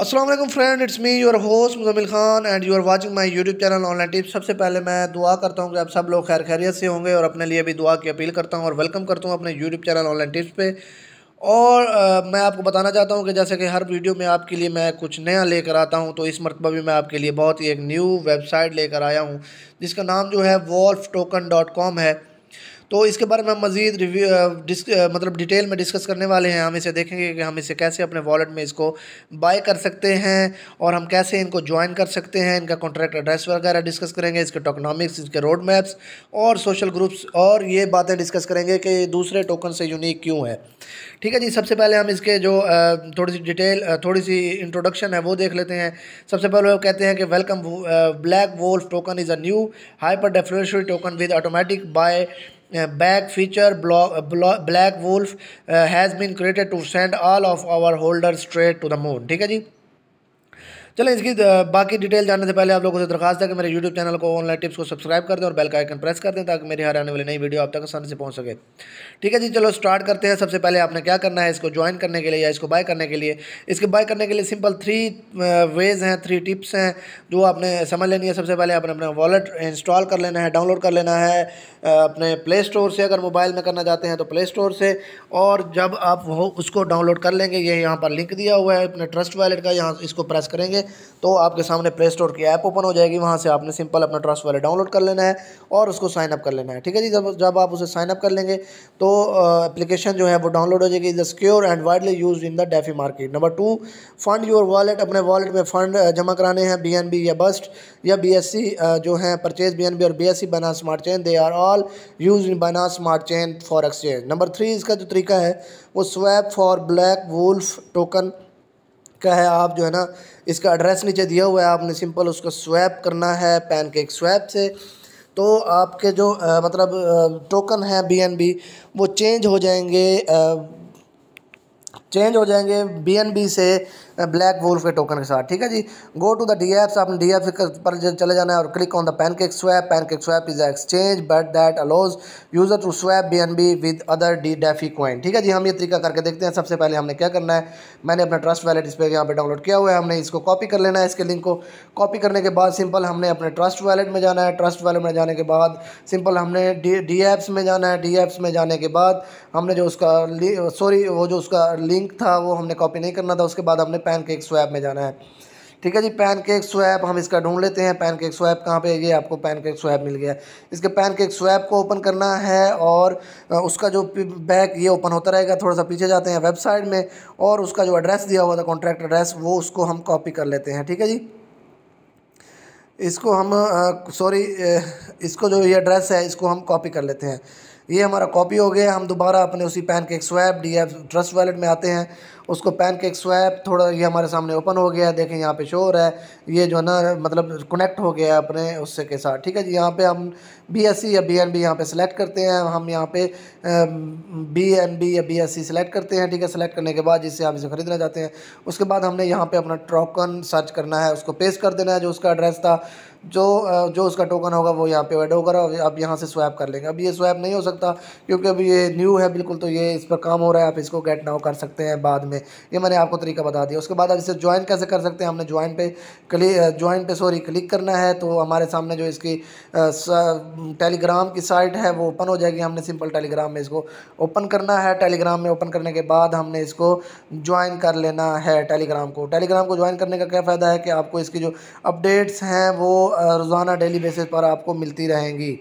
Aslam friend it's me your host Muzammil Khan and you are watching my YouTube channel online tips सबसे पहले मैं दुआ करता हूँ कि आप सब लोग खैर खैरियत से होंगे और अपने लिए भी दुआ की अपील करता हूँ और वेलकम करता हूँ अपने यूट्यूब चैनल ऑनलाइन टिप्स पे। और आ, मैं आपको बताना चाहता हूँ कि जैसे कि हर वीडियो में आपके लिए मैं कुछ नया लेकर आता हूँ तो इस मरतबा भी मैं आपके लिए बहुत ही एक न्यू वेबसाइट लेकर आया हूँ जिसका नाम जो है वॉल्फ टोकन डॉट कॉम है। तो इसके बारे में हम मज़ीद रिव्यू मतलब डिटेल में डिस्कस करने वाले हैं। हम इसे देखेंगे कि हम इसे कैसे अपने वॉलेट में इसको बाय कर सकते हैं और हम कैसे इनको ज्वाइन कर सकते हैं। इनका कॉन्ट्रैक्ट एड्रेस वगैरह डिस्कस करेंगे, इसके टोकनॉमिक्स, इसके रोड मैप्स और सोशल ग्रुप्स और ये बातें डिस्कस करेंगे कि दूसरे टोकन से यूनिक क्यों है। ठीक है जी, सबसे पहले हम इसके जो थोड़ी सी डिटेल थोड़ी सी इंट्रोडक्शन है वो देख लेते हैं। सबसे पहले वो कहते हैं कि welcome Black Wolf token is a new hyper deflationary token with automatic buy back feature black wolf uh, has been created to send all of our holders straight to the moon ठीक है जी चलें इसकी बाकी detail जानने से पहले आप लोगों से दरखास्त है कि मेरे यूट्यूब चैनल को ऑनलाइन टिप्स को सब्सक्राइब कर दें और बेल का आइकन प्रेस कर दें ताकि मेरी हर आने वाली नई वीडियो आप तक आसानी से पहुँच सके। ठीक है जी, चलो स्टार्ट करते हैं। सबसे पहले आपने क्या करना है, इसको ज्वाइन करने के लिए या इसको बाय करने के लिए? इसके बाय करने के लिए सिंपल थ्री वेज़ हैं थ्री टिप्स हैं, जो आपने समझ लेनी है। सबसे पहले आपने अपना वॉलेट इंस्टॉल कर लेना है डाउनलोड कर लेना है अपने प्ले स्टोर से अगर मोबाइल में करना चाहते हैं तो प्ले स्टोर से, और जब आप वो उसको डाउनलोड कर लेंगे, ये यहाँ पर लिंक दिया हुआ है अपने ट्रस्ट वॉलेट का, यहाँ इसको प्रेस करेंगे। तो आपके सामने प्ले स्टोर की ऐप ओपन हो जाएगी, वहाँ से आपने सिंपल अपना ट्रस्ट वॉलेट डाउनलोड कर लेना है और उसको साइन अप कर लेना है। ठीक है जी, जब जब आप उसे साइन अप कर लेंगे तो एप्लीकेशन जो है वो डाउनलोड हो जाएगी is secure and widely use in the DeFi market number two fund your wallet अपने वॉलेट में फ़ंड जमा कराने हैं बी या बस्ट या बीएससी जो हैं परचेज बी और B S smart chain they are all use in बना smart chain for exchange number three इसका जो तरीका है, वो swap for Black Wolf token का है आप जो है ना इसका एड्रेस नीचे दिया हुआ है आपने सिंपल उसको स्वैप करना है पैन केक स्वैप से। तो आपके जो आ, मतलब आ, टोकन है बीएनबी वो चेंज हो जाएँगे आ, चेंज हो जाएँगे बीएनबी से ब्लैक वोल्फ के टोकन के साथ, ठीक है जी? Go to the D apps आपने डी एफ़ पर चले जाना है और click on the PancakeSwap PancakeSwap is exchange but that allows user to swap B N B with other D DeFi coin ठीक है जी, हम ये तरीका करके देखते हैं। सबसे पहले हमने क्या करना है? मैंने अपना ट्रस्ट वैलेट इस पर यहाँ पर डाउनलोड किया हुआ है। हमने इसको कॉपी कर लेना है, इसके लिंक को कॉपी करने के बाद सिंपल हमने अपने ट्रस्ट वैलेट में जाना है। ट्रस्ट वैलेट में जाने के बाद सिंपल हमने डी एप्स में जाना है। डी एप्स में जाने के बाद हमने जो उसका सॉरी वो जो उसका लिंक था, वो हमने कॉपी नहीं करना था, उसके बाद हमने पैन केक स्वैप में जाना है। ठीक है जी पैन केक स्वैप हम इसका ढूंढ लेते हैं। पैन केक स्वैप कहाँ पे ये आपको पैन केक स्वैप मिल गया। इसके पैन केक स्वैप को ओपन करना है और उसका जो बैक ये ओपन होता रहेगा थोड़ा सा पीछे जाते हैं वेबसाइट में और उसका जो एड्रेस दिया हुआ था कॉन्ट्रैक्ट एड्रेस वो उसको हम कॉपी कर लेते हैं। ठीक है जी? इसको हम सॉरी इसको जो ये एड्रेस है, इसको हम कॉपी कर लेते हैं। ये हमारा कॉपी हो गया हम दोबारा अपने उसी PancakeSwap D F Trust Wallet में आते हैं। उसको पैन केक स्वैप थोड़ा ये हमारे सामने ओपन हो गया देखें, यहाँ पे शोर है ये जो है ना मतलब कनेक्ट हो गया है अपने उससे के साथ। ठीक है जी, यहाँ पे हम बी एस सी या बी एन बी यहाँ पर सेलेक्ट करते हैं। हम यहाँ पे बी एन बी या बी एस सी सेलेक्ट करते हैं। ठीक है सेलेक्ट करने के बाद जिससे आप इसे ख़रीदना चाहते हैं। उसके बाद हमने यहाँ पर अपना टोकन सर्च करना है। उसको पेस्ट कर देना है जो उसका एड्रेस था। जो जो उसका टोकन होगा वो यहाँ पे ऐड होगा और आप यहाँ से स्वैप कर लेंगे। अब ये स्वैप नहीं हो सकता क्योंकि अभी ये न्यू है बिल्कुल तो ये इस पर काम हो रहा है। आप इसको गेट नाउ कर सकते हैं बाद में। ये मैंने आपको तरीका बता दिया। उसके बाद आप इसे ज्वाइन कैसे कर सकते हैं? हमने ज्वाइन पे क्लिक ज्वाइन पे सॉरी क्लिक करना है तो हमारे सामने जो इसकी टेलीग्राम की साइट है वो ओपन हो जाएगी। हमने सिंपल टेलीग्राम में इसको ओपन करना है। टेलीग्राम में ओपन करने के बाद हमने इसको ज्वाइन कर लेना है टेलीग्राम को। टेलीग्राम को ज्वाइन करने का क्या फ़ायदा है कि आपको इसकी जो अपडेट्स हैं वो रोज़ाना डेली बेसिस पर आपको मिलती रहेंगी।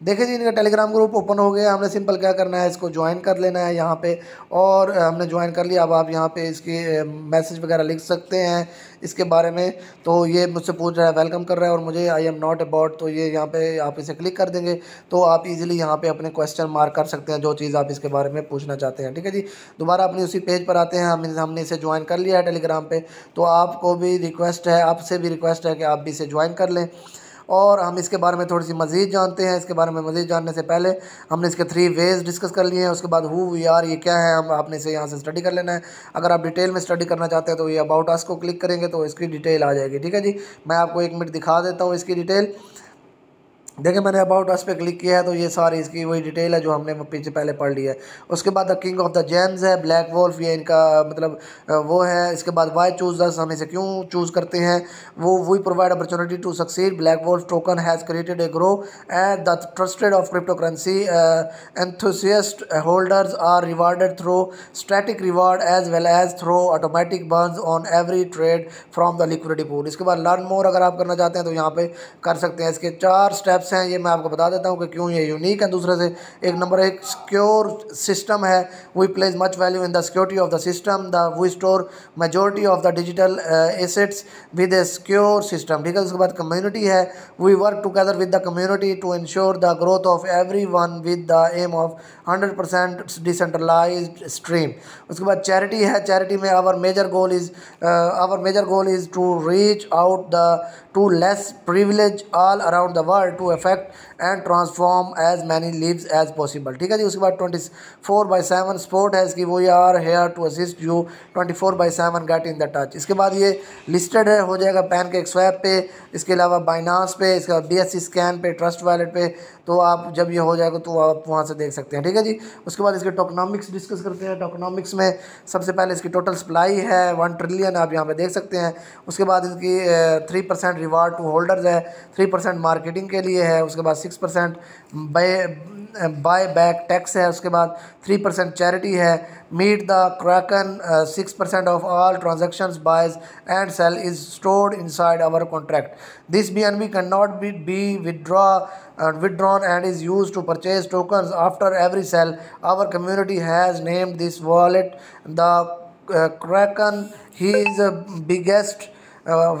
देखिए जी, इनका टेलीग्राम ग्रुप ओपन हो गया हमने सिंपल क्या करना है, इसको ज्वाइन कर लेना है यहाँ पे। और हमने ज्वाइन कर लिया। अब आप यहाँ पे इसकी मैसेज वगैरह लिख सकते हैं इसके बारे में। तो ये मुझसे पूछ रहा है वेलकम कर रहा है और मुझे आई एम नॉट अबाउट तो ये यहाँ पे आप इसे क्लिक कर देंगे। तो आप इजीली यहाँ पे अपने क्वेश्चन मार्क कर सकते हैं, जो चीज़ आप इसके बारे में पूछना चाहते हैं। ठीक है जी? दोबारा अपनी उसी पेज पर आते हैं। हम, हमने इसे ज्वाइन कर लिया है टेलीग्राम पर तो आपको भी रिक्वेस्ट है, आपसे भी रिक्वेस्ट है कि आप भी इसे ज्वाइन कर लें। और हम इसके बारे में थोड़ी सी मज़ीद जानते हैं। इसके बारे में मज़ीद जानने से पहले हमने इसके थ्री वेज़ डिस्कस कर लिए हैं। उसके बाद हु वी आर ये क्या है, हम, आपने इसे यहाँ से स्टडी कर लेना है। अगर आप डिटेल में स्टडी करना चाहते हैं तो ये अबाउट अस को क्लिक करेंगे तो इसकी डिटेल आ जाएगी। ठीक है जी? मैं आपको एक मिनट दिखा देता हूँ इसकी डिटेल देखिए, मैंने अबाउट अस पे क्लिक किया है तो ये सारी इसकी वही डिटेल है जो हमने पीछे पहले पढ़ ली है। उसके बाद the king of the gems है ब्लैक वॉल्फ ये इनका मतलब वो है। इसके बाद वाई चूज़ दस हम इसे क्यों चूज़ करते हैं? वो we provide opportunity to succeed Black Wolf token has created a grow and the trusted of crypto currency enthusiast holders are rewarded through static reward as well as through automatic burn on every trade from the liquidity pool इसके बाद learn more अगर आप करना चाहते हैं तो यहाँ पर कर सकते हैं। इसके चार स्टेप्स हैं, ये मैं आपको बता देता हूँ कि क्यों ये यूनिक है दूसरे से। एक नंबर एक सिक्योर सिस्टम है we place much value in the security of the system the we store majority of the digital assets with a secure system ठीक है, उसके बाद कम्युनिटी है we work together with the community to ensure the growth of every one with the aim of hundred percent decentralize stream उसके बाद charity है charity में our major goal is our major goal is to reach out the to less privilege all around the world to affect and transform as many lives as possible ठीक है जी, उसके बाद twenty four by seven support है इसकी, वो are here to assist you twenty four by seven get in the touch इसके बाद ये लिस्टेड है, हो जाएगा पैन के स्वैप पे, इसके अलावा बाइनास पे, इसके बाद बी एस सी स्कैन पे ट्रस्ट वैलेट पे तो आप जब ये हो जाएगा तो आप वहाँ से देख सकते हैं। ठीक है जी, उसके बाद इसके टोकनॉमिक्स डिस्कस करते हैं। टोकनॉमिक्स में सबसे पहले इसकी टोटल सप्लाई है वन ट्रिलियन आप यहाँ पर देख सकते हैं। उसके बाद इसकी three percent reward to holders है थ्री परसेंट मार्केटिंग के लिए है उसके बाद six percent buy back tax है उसके बाद थ्री परसेंट चैरिटी है meet the Kraken six percent of all transaction buys and sell is stored inside our contract this B N B can not be be withdraw withdrawn and is used to purchase tokens after every sell. Our community has named the uh, Kraken. He is the biggest uh,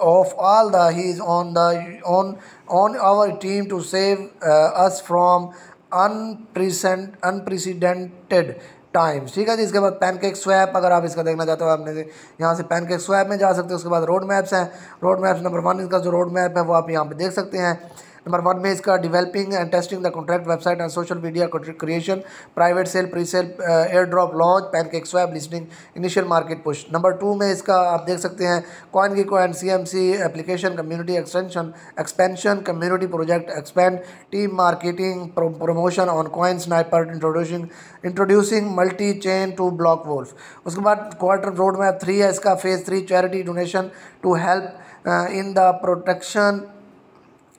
of of all the he is on the on on our team to save uh, us from unprecedented unprecedented times ठीक है जी इसके बाद pancake swap अगर आप इसका देखना चाहते हो आपने यहाँ से पैनकेक स्वैप में जा सकते हो उसके बाद रोड मैप्स हैं। रोड मैप्स नंबर वन इसका जो रोड मैप है वो आप यहाँ पे देख सकते हैं। नंबर वन में इसका developing and testing the contract website and social media creation private sale presale airdrop launch pan के swap listing initial market push number two में इसका आप देख सकते हैं कॉइन की coin C M C application community extension expansion community project expand team marketing promotion on coin sniper introducing introducing multi chain to Black Wolf उसके बाद quarter road map three है, इसका phase three charity donation to help in the protection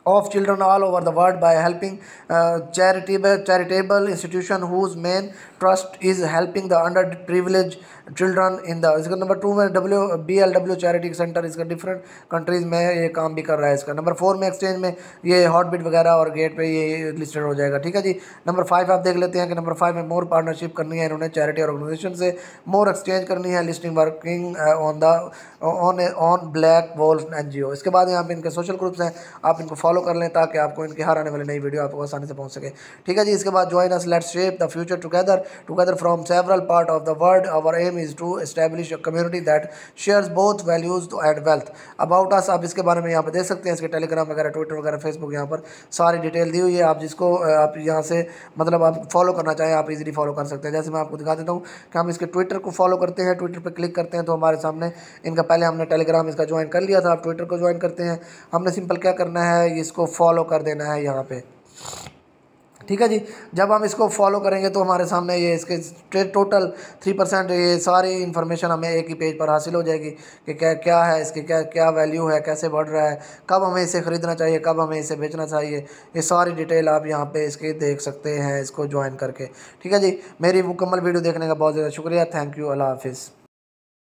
of children all over the world by helping uh, charitable charitable institution whose main trust is helping the underprivileged children in the इसका number two में W B L W charity centre इसका different countries में ये काम भी कर रहा है इसका। नंबर फोर में एक्सचेंज में ये हॉट बिट वगैरह और गेट पे ये लिस्टेड हो जाएगा, ठीक है जी? नंबर फाइव आप देख लेते हैं कि नंबर फाइव में मोर पार्टनरशिप करनी है इन्होंने चैरिटी ऑर्गेनाइजेशन से। मोर एक्सचेंज करनी है listing working on the on on Black Wolf N G O इसके बाद यहाँ पे इनके सोशल ग्रुप्स हैं, आप इनको फॉलो कर लें ताकि आपको इनके हर आने वाली नई वीडियो आपको आसानी से पहुँच सके। ठीक है जी, इसके बाद join us let shape the future together together from several part of the world our aim is to establish a community that shares both values and wealth about us आप इसके बारे में यहाँ पर देख सकते हैं, इसके टेलीग्राम वगैरह ट्विटर वगैरह फेसबुक यहाँ पर सारी डिटेल दी हुई है। आप जिसको आप यहाँ से मतलब आप फॉलो करना चाहें, आप इजीली फॉलो कर सकते हैं। जैसे मैं आपको दिखा देता हूँ कि हम इसके ट्विटर को फॉलो करते हैं ट्विटर पर क्लिक करते हैं तो हमारे सामने इनका पहले हमने टेलीग्राम इसका ज्वाइन कर लिया था आप ट्विटर को ज्वाइन करते हैं। हमने सिंपल क्या करना है, इसको फॉलो कर देना है यहाँ पे। ठीक है जी? जब हम इसको फॉलो करेंगे तो हमारे सामने ये इसके टोटल थ्री परसेंट ये सारी इन्फॉर्मेशन हमें एक ही पेज पर हासिल हो जाएगी कि क्या क्या है इसकी, क्या क्या वैल्यू है, कैसे बढ़ रहा है, कब हमें इसे ख़रीदना चाहिए, कब हमें इसे बेचना चाहिए, ये सारी डिटेल आप यहाँ पे इसकी देख सकते हैं, इसको ज्वाइन करके। ठीक है जी? मेरी मुकम्मल वीडियो देखने का बहुत ज़्यादा शुक्रिया। थैंक यू अल्लाह हाफिज़।